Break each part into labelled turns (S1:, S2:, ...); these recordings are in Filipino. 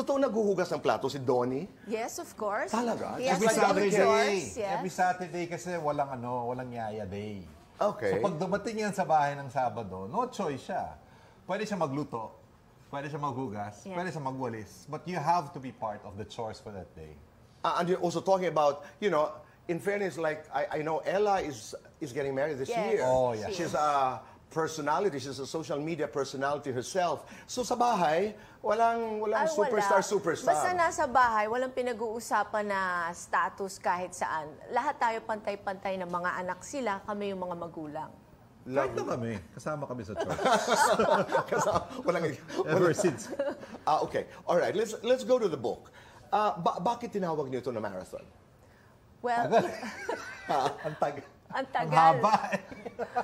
S1: totoo naghuhugas ng plato si Donnie?
S2: Yes, of course.
S1: Talaga?
S2: Has
S3: Every Saturday.
S2: yes.
S3: Every Saturday kasi walang ano, walang yaya day.
S1: Okay.
S3: So pag dumating yan sa bahay ng Sabado, no choice siya. Pwede siya magluto, pwede siya maghugas,
S2: Yeah.
S3: pwede siya magwalis. But you have to be part of the chores for that day.
S1: Uh, and you're also talking about, you know, in fairness, like I, I know Ella is is getting married this
S2: Yes.
S1: year.
S3: Oh, yeah.
S1: She's a personality. She's a social media personality herself. So sa bahay, walang walang
S2: Ay,
S1: superstar
S2: wala.
S1: superstar.
S2: Basta nasa bahay, walang pinag-uusapan na status kahit saan. Lahat tayo pantay-pantay ng mga anak sila, kami yung mga magulang.
S3: Kahit na kami, kasama kami sa chores.
S1: Kasi walang
S3: Ever since.
S1: Ah, okay. All right. Let's let's go to the book. Ah, ba- bakit tinawag niyo ito na marathon?
S2: Well,
S1: ang tag
S2: ang
S3: Ang
S2: tagal.
S3: haba.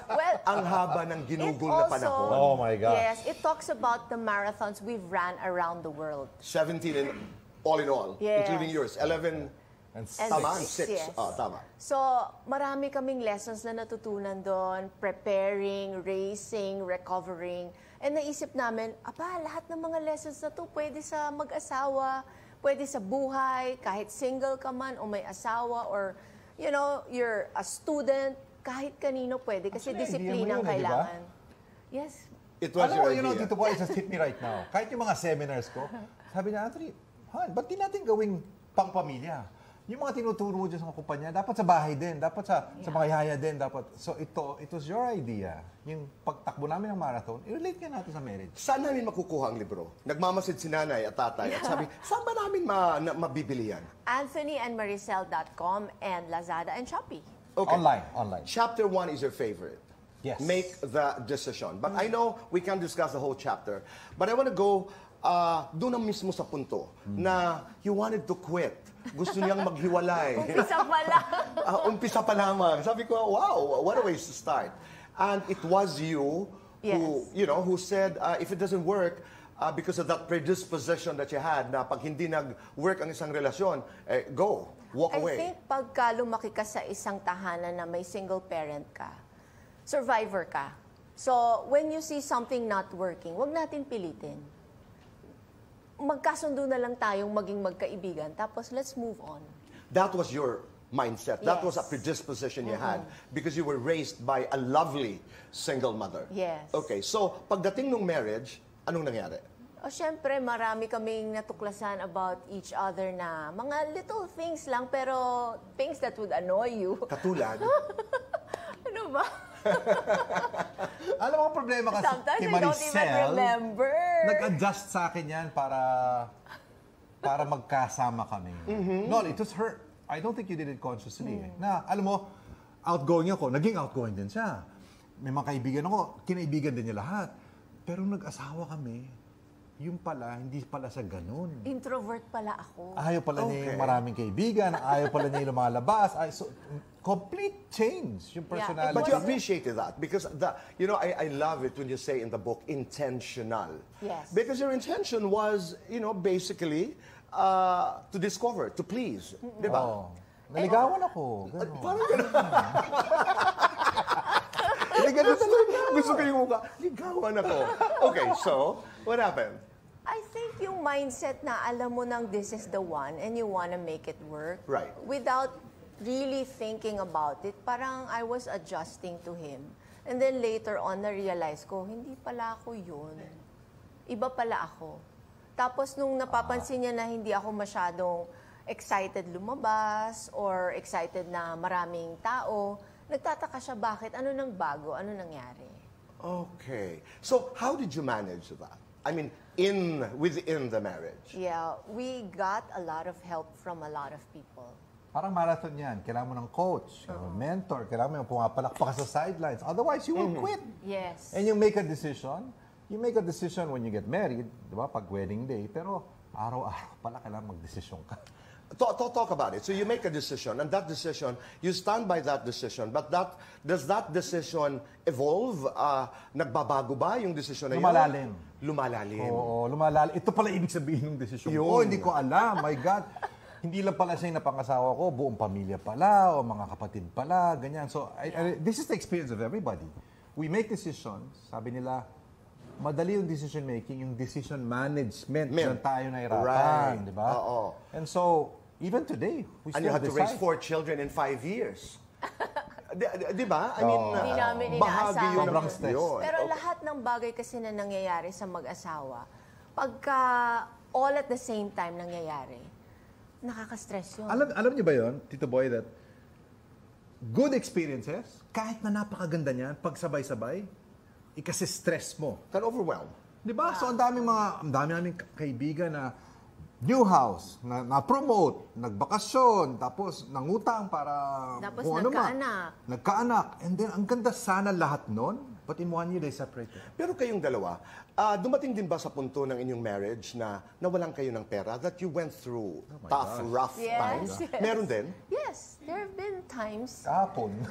S2: Well,
S1: ang haba ng ginugol na panahon.
S3: Oh my gosh.
S2: Yes, it talks about the marathons we've ran around the world.
S1: 17 in all in all,
S2: Yes.
S1: including yours. 11
S3: And
S2: And
S1: tama,
S2: six,
S1: 6.
S2: yes.
S1: Ah, tama.
S2: So, marami kaming lessons na natutunan doon, preparing, racing, recovering. And naisip namin, aba, lahat ng mga lessons na to pwede sa mag-asawa, pwede sa buhay, kahit single ka man o may asawa or, you know, you're a student, kahit kanino pwede kasi
S3: Actually,
S2: disiplina ang
S3: yun eh,
S2: kailangan. Yes.
S1: It was
S3: Alam mo,
S1: your
S3: you know. Tito Boy, it just hit me right now. Kahit yung mga seminars ko, sabi na, Anthony, Han, ba't di natin gawing pangpamilya? Yung mga tinuturo mo dyan sa mga kumpanya, dapat sa bahay din, dapat sa, sa mga yaya din, dapat. So ito, it was your idea. Yung pagtakbo namin ng marathon, i-relate ka natin sa marriage.
S1: Saan namin makukuha ang libro? Nagmamasid si nanay at tatay at sabi, saan ba namin ma na, mabibili yan?
S2: AnthonyandMaricel.com and Lazada and Shopee.
S1: Okay.
S3: Online, online.
S1: Chapter 1 is your favorite.
S3: Yes.
S1: Make the decision. But I know we can discuss the whole chapter. But I want to go uh, doon na mismo sa punto na you wanted to quit. Gusto niyang maghiwalay.
S2: Isa pala.
S1: Ah, umpisa pa lamang. Sabi ko, wow, what a way to start. And it was you who,
S2: Yes.
S1: you know, who said, uh, if it doesn't work, uh, because of that predisposition that you had, na pag hindi nag-work ang isang relasyon, eh, go, walk
S2: I
S1: away.
S2: think pagka lumaki ka sa isang tahanan na may single parent ka, survivor ka. So, when you see something not working, wag natin pilitin. Magkasundo na lang tayong maging magkaibigan, tapos let's move on.
S1: That was your mindset. That was a
S2: Yes.
S1: predisposition you had because you were raised by a lovely single mother.
S2: Yes.
S1: Okay, so pagdating ng marriage, anong nangyari?
S2: O syempre, marami kaming natuklasan about each other na mga little things lang, pero things that would annoy you.
S1: Katulad,
S2: ano ba?
S3: Alam mo, problema kasi
S2: Sometimes
S3: kay
S2: I don't even
S3: Maricel,
S2: remember.
S3: Nag-adjust sa akin yan para para magkasama kami. No, it was her. I don't think you did it consciously. eh. Na, alam mo, outgoing ako, naging outgoing din siya. May mga kaibigan ako, kinaibigan din niya lahat. Pero nag-asawa kami, yung pala, hindi pala sa ganun.
S2: Introvert pala ako.
S3: Ayaw pala niya
S1: Okay.
S3: yung maraming kaibigan, ayaw pala niya yung lumalabas. Ay, so, complete change yung
S2: Yeah, it
S3: personality.
S1: but you appreciated that because the, you know, I, I love it when you say in the book intentional.
S2: Yes.
S1: Because your intention was, you know, basically uh, to discover, to please, di ba?
S3: Oh. Naligawan ako. Ganun.
S1: Parang ganun talaga. Gusto ko yung mukha. Ligawan ako. Okay, so, what happened?
S2: I think yung mindset na alam mo nang this is the one and you wanna make it work.
S1: Right.
S2: Without really thinking about it, parang I was adjusting to him. And then later on, na-realize ko, hindi pala ako yun. Iba pala ako. Tapos nung napapansin niya na hindi ako masyadong excited lumabas or excited na maraming tao, nagtataka siya bakit, ano nang bago, ano nangyari.
S1: Okay. So, how did you manage that? I mean, in within the marriage.
S2: Yeah, we got a lot of help from a lot of people.
S3: Parang marathon yan. Kailangan mo ng coach, ng mentor, kailangan mo yung pumapalakpak sa sidelines. Otherwise, you will quit.
S2: Yes.
S3: And you make a decision. You make a decision when you get married, di ba, pag wedding day. Pero araw-araw pala kailangan magdesisyon ka.
S1: Talk, talk, talk about it. So you make a decision, and that decision, you stand by that decision. But that does that decision evolve? Uh, nagbabago ba yung decision na yun?
S3: Lumalalim.
S1: Lumalalim.
S3: Oo, lumalala. Ito pala ibig sabihin ng desisyon
S1: Yun.
S3: ko. Hindi ko alam. My God. Hindi lang pala siya yung napangasawa ko, buong pamilya pala, o mga kapatid pala, ganyan. So, I- I- this is the experience of everybody. We make decisions, sabi nila, madali yung decision making, yung decision management
S1: Men.
S3: dyan tayo nahirapan,
S1: Right.
S3: di ba?
S1: Oo.
S3: And so, even today, we
S1: And you
S3: still
S1: had to raise
S3: decide.
S1: four children in five years. di, di- di ba? I mean,
S2: Hindi
S1: uh,
S2: namin
S1: bahagi
S2: inaasahan
S1: yun ng-
S3: Sobrang stress.
S1: yun.
S2: Pero
S1: Okay.
S2: lahat ng bagay kasi na nangyayari sa mag-asawa, pagka all at the same time nangyayari, nakaka-stress yun.
S3: Alam, alam niyo ba yon Tito Boy, that good experiences, kahit na napakaganda niyan, pag sabay-sabay, ikasi stress mo.
S1: Can overwhelm.
S3: Di ba? So, ang daming mga, ang dami namin ka- kaibigan na new house, na, na-promote, nagbakasyon, tapos nangutang para
S2: Tapos
S3: kung ano man.
S2: nagkaanak.
S3: Nagkaanak. And then, ang ganda sana lahat nun, but in one year, they separated.
S1: Pero kayong dalawa, ah, dumating din ba sa punto ng inyong marriage na nawalan kayo ng pera that you went through tough, rough
S2: Yes,
S1: times?
S2: yes.
S1: Meron din?
S2: Yes, there have been times
S3: Kapon.